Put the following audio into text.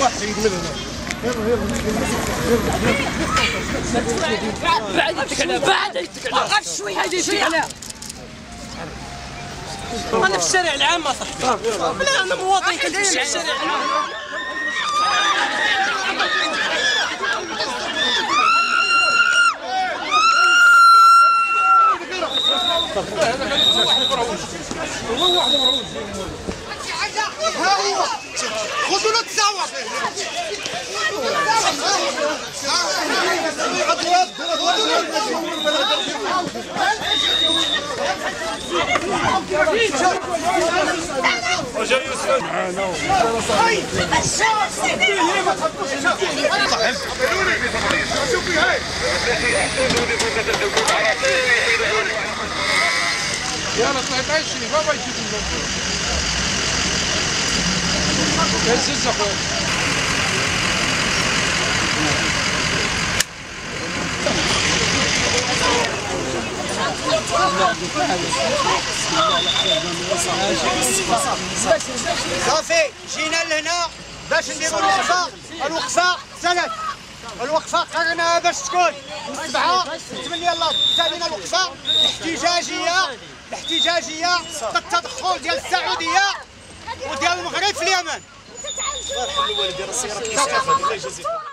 واحد يكمل هنا بعد يتكلم بعد يتكلم وقف شوي هذه يتكلم أنا في الشارع العام صاحبي لا أنا مواطن في الشارع العام خذوا له تساوى يلا طلعت عايشني ما بغيت تجيب يا صافي جينا لهنا باش نديروا الوقفة. الوقفة سند الوقفة قررناها باش تكون. من سبعة ثمانية يلا تابعنا الوقفة. الاحتجاجية الاحتجاجية التدخل ديال السعودية وديال المغرب في اليمن. Bandeira será que